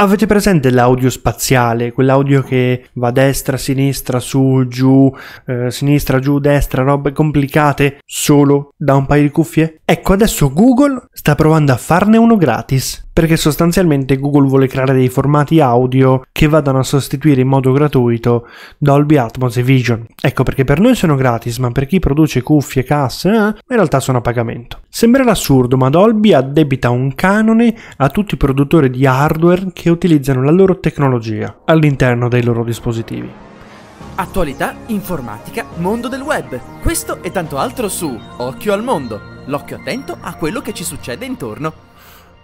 Avete presente l'audio spaziale, quell'audio che va destra, sinistra, su, giù, eh, sinistra, giù, destra, robe complicate solo da un paio di cuffie? Ecco, adesso Google sta provando a farne uno gratis perché sostanzialmente Google vuole creare dei formati audio che vadano a sostituire in modo gratuito Dolby Atmos e Vision. Ecco perché per noi sono gratis, ma per chi produce cuffie, casse, eh, in realtà sono a pagamento. Sembrerà assurdo, ma Dolby addebita un canone a tutti i produttori di hardware che utilizzano la loro tecnologia all'interno dei loro dispositivi. Attualità, informatica, mondo del web. Questo e tanto altro su Occhio al mondo. L'occhio attento a quello che ci succede intorno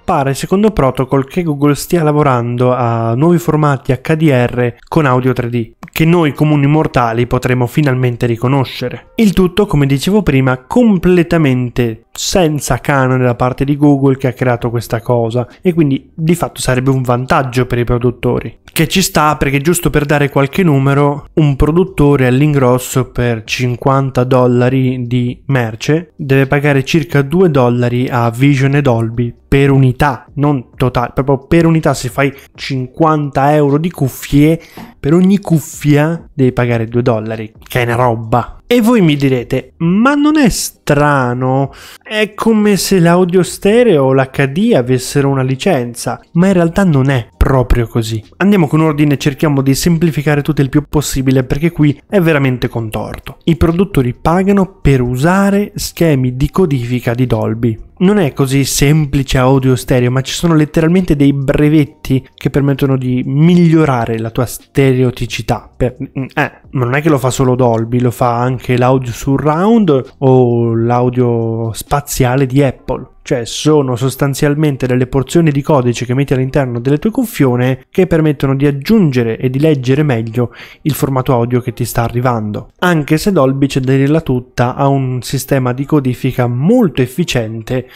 pare secondo Protocol che Google stia lavorando a nuovi formati HDR con audio 3D, che noi comuni mortali potremo finalmente riconoscere. Il tutto, come dicevo prima, completamente senza canone da parte di Google che ha creato questa cosa e quindi di fatto sarebbe un vantaggio per i produttori. Che ci sta perché giusto per dare qualche numero, un produttore all'ingrosso per 50 dollari di merce deve pagare circa 2 dollari a Vision e Dolby per unità, non totale, proprio per unità se fai 50 euro di cuffie, per ogni cuffia devi pagare 2 dollari, che è una roba. E voi mi direte, ma non è strano? È come se l'audio stereo o l'HD avessero una licenza, ma in realtà non è proprio così. Andiamo con ordine e cerchiamo di semplificare tutto il più possibile perché qui è veramente contorto. I produttori pagano per usare schemi di codifica di Dolby non è così semplice audio stereo, ma ci sono letteralmente dei brevetti che permettono di migliorare la tua stereoticità. Per, eh, ma non è che lo fa solo Dolby, lo fa anche l'audio surround o l'audio spaziale di Apple cioè sono sostanzialmente delle porzioni di codice che metti all'interno delle tue cuffione che permettono di aggiungere e di leggere meglio il formato audio che ti sta arrivando. Anche se Dolby, c'è da dirla tutta, ha un sistema di codifica molto efficiente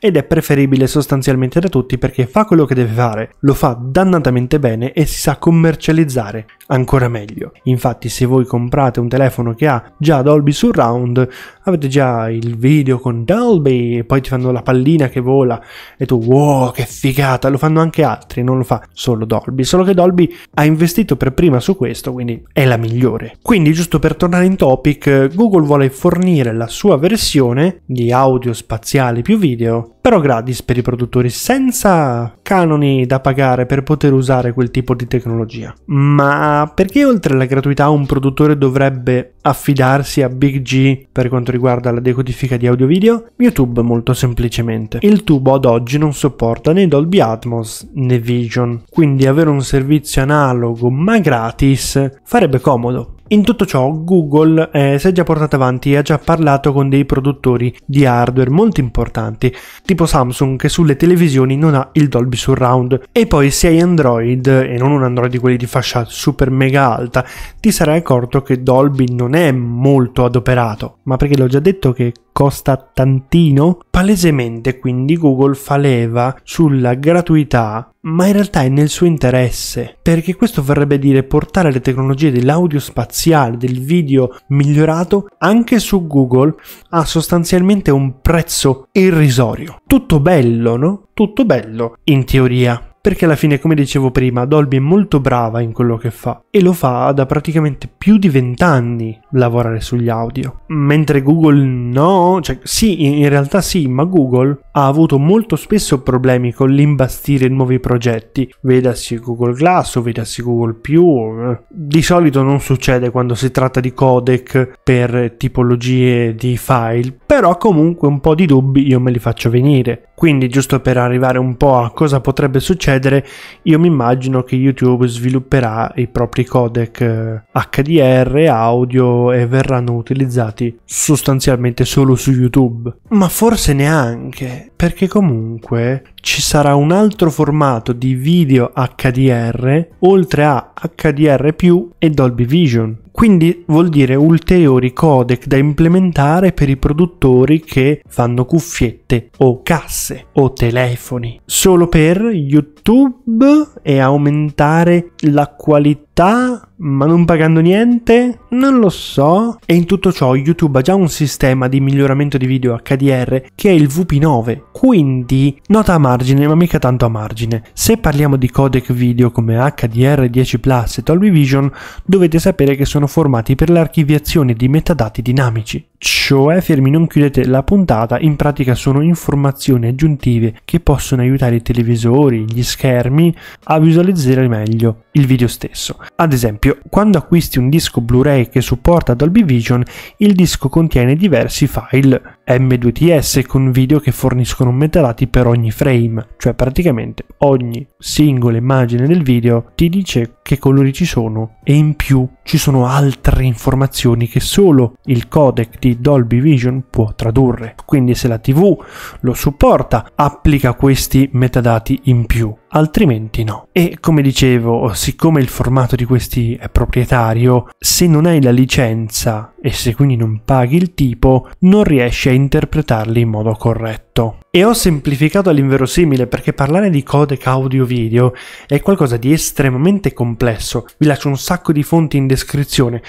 ed è preferibile sostanzialmente da tutti perché fa quello che deve fare, lo fa dannatamente bene e si sa commercializzare ancora meglio. Infatti se voi comprate un telefono che ha già Dolby Surround, avete già il video con Dolby e poi ti fanno la pallina che vola e tu wow che figata, lo fanno anche altri, non lo fa solo Dolby, solo che Dolby ha investito per prima su questo, quindi è la migliore. Quindi giusto per tornare in topic, Google vuole fornire la sua versione di audio spaziale più video però gratis per i produttori, senza canoni da pagare per poter usare quel tipo di tecnologia. Ma perché oltre alla gratuità un produttore dovrebbe affidarsi a Big G per quanto riguarda la decodifica di audio video? YouTube molto semplicemente. Il tubo ad oggi non sopporta né Dolby Atmos né Vision, quindi avere un servizio analogo ma gratis farebbe comodo. In tutto ciò Google eh, si è già portato avanti e ha già parlato con dei produttori di hardware molto importanti, tipo Samsung che sulle televisioni non ha il Dolby Surround. E poi se hai Android, e non un Android di quelli di fascia super mega alta, ti sarai accorto che Dolby non è molto adoperato, ma perché l'ho già detto che costa tantino? Palesemente quindi Google fa leva sulla gratuità ma in realtà è nel suo interesse, perché questo vorrebbe dire portare le tecnologie dell'audio spaziale, del video migliorato anche su Google a sostanzialmente un prezzo irrisorio. Tutto bello, no? Tutto bello, in teoria perché alla fine, come dicevo prima, Dolby è molto brava in quello che fa e lo fa da praticamente più di vent'anni lavorare sugli audio. Mentre Google no, cioè sì, in realtà sì, ma Google ha avuto molto spesso problemi con l'imbastire nuovi progetti, vedasi Google Glass o vedasi Google Più. Di solito non succede quando si tratta di codec per tipologie di file, però comunque un po' di dubbi io me li faccio venire. Quindi giusto per arrivare un po' a cosa potrebbe succedere, io mi immagino che YouTube svilupperà i propri codec HDR eh, audio e verranno utilizzati sostanzialmente solo su YouTube. Ma forse neanche, perché comunque ci sarà un altro formato di video HDR oltre a HDR e Dolby Vision. Quindi vuol dire ulteriori codec da implementare per i produttori che fanno cuffiette o casse o telefoni. Solo per YouTube e aumentare la qualità ma non pagando niente? Non lo so. E in tutto ciò YouTube ha già un sistema di miglioramento di video HDR che è il VP9, quindi nota a margine ma mica tanto a margine. Se parliamo di codec video come HDR10 Plus e Dolby Vision dovete sapere che sono formati per l'archiviazione di metadati dinamici. Cioè, fermi non chiudete la puntata, in pratica sono informazioni aggiuntive che possono aiutare i televisori, gli schermi a visualizzare meglio il video stesso. Ad esempio, quando acquisti un disco Blu-ray che supporta Dolby Vision, il disco contiene diversi file M2TS con video che forniscono metadati per ogni frame, cioè praticamente ogni singola immagine del video ti dice che colori ci sono e in più ci sono altre informazioni che solo il codec di Dolby Vision può tradurre. Quindi se la TV lo supporta, applica questi metadati in più altrimenti no. E come dicevo, siccome il formato di questi è proprietario, se non hai la licenza e se quindi non paghi il tipo, non riesci a interpretarli in modo corretto. E ho semplificato all'inverosimile perché parlare di codec audio-video è qualcosa di estremamente complesso. Vi lascio un sacco di fonti in descrizione,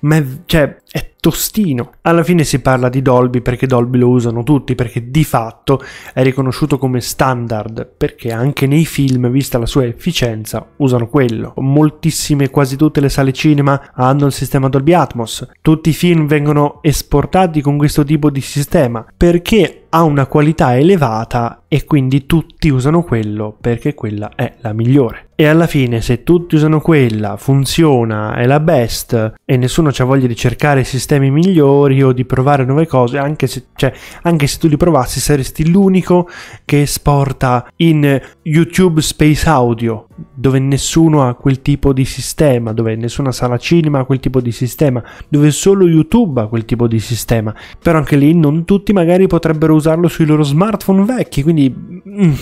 ma è, cioè, è tostino. Alla fine si parla di Dolby perché Dolby lo usano tutti, perché di fatto è riconosciuto come standard, perché anche nei film, vista la sua efficienza, usano quello. Moltissime, quasi tutte le sale cinema hanno il sistema Dolby Atmos. Tutti i film vengono esportati con questo tipo di sistema perché ha una qualità elevata e quindi tutti usano quello perché quella è la migliore. E alla fine se tutti usano quella, funziona, è la best e nessuno ha voglia di cercare sistemi migliori o di provare nuove cose, anche se, cioè, anche se tu li provassi saresti l'unico che esporta in YouTube Space Audio, dove nessuno ha quel tipo di sistema, dove nessuna sala cinema ha quel tipo di sistema, dove solo YouTube ha quel tipo di sistema. Però anche lì non tutti magari potrebbero usarlo sui loro smartphone vecchi, quindi... Mm,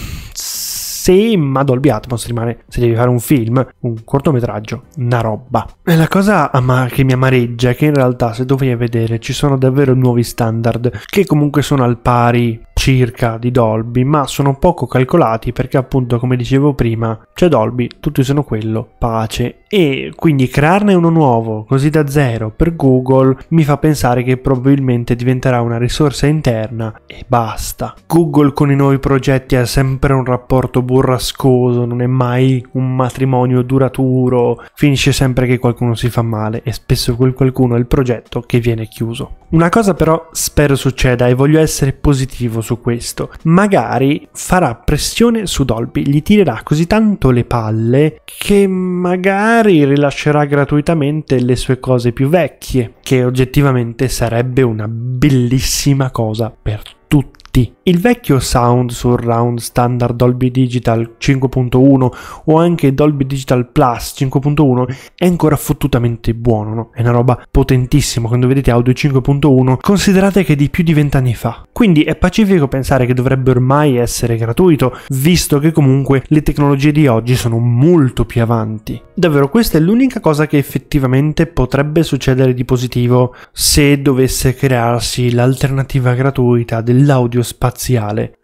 sì, ma Dolby Atmos rimane se devi fare un film, un cortometraggio, una roba. E la cosa ama- che mi amareggia è che in realtà se a vedere ci sono davvero nuovi standard che comunque sono al pari circa di Dolby, ma sono poco calcolati perché appunto come dicevo prima c'è Dolby, tutti usano quello, pace e quindi crearne uno nuovo così da zero per Google mi fa pensare che probabilmente diventerà una risorsa interna e basta. Google con i nuovi progetti ha sempre un rapporto burrascoso, non è mai un matrimonio duraturo, finisce sempre che qualcuno si fa male e spesso quel qualcuno è il progetto che viene chiuso. Una cosa però spero succeda e voglio essere positivo su questo. Magari farà pressione su Dolby, gli tirerà così tanto le palle che magari rilascerà gratuitamente le sue cose più vecchie, che oggettivamente sarebbe una bellissima cosa per tutti il vecchio sound surround standard Dolby Digital 5.1 o anche Dolby Digital Plus 5.1 è ancora fottutamente buono, no? È una roba potentissima quando vedete audio 5.1, considerate che è di più di vent'anni fa. Quindi è pacifico pensare che dovrebbe ormai essere gratuito, visto che comunque le tecnologie di oggi sono molto più avanti. Davvero questa è l'unica cosa che effettivamente potrebbe succedere di positivo se dovesse crearsi l'alternativa gratuita dell'audio spaziale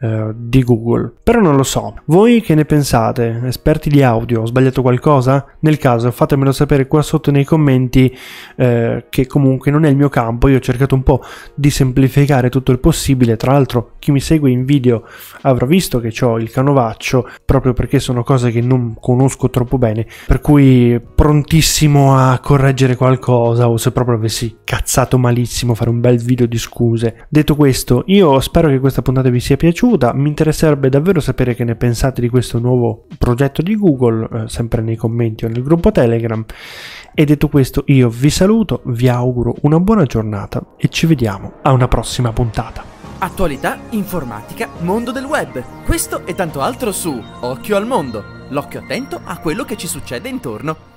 eh, di Google. Però non lo so. Voi che ne pensate? Esperti di audio, ho sbagliato qualcosa? Nel caso fatemelo sapere qua sotto nei commenti eh, che comunque non è il mio campo, io ho cercato un po' di semplificare tutto il possibile, tra l'altro chi mi segue in video avrà visto che ho il canovaccio proprio perché sono cose che non conosco troppo bene, per cui prontissimo a correggere qualcosa o se proprio avessi cazzato malissimo fare un bel video di scuse. Detto questo, io spero che questa puntata vi sia piaciuta, mi interesserebbe davvero sapere che ne pensate di questo nuovo progetto di Google, eh, sempre nei commenti o nel gruppo Telegram. E detto questo, io vi saluto, vi auguro una buona giornata e ci vediamo a una prossima puntata. Attualità, informatica, mondo del web. Questo e tanto altro su Occhio al mondo. L'occhio attento a quello che ci succede intorno.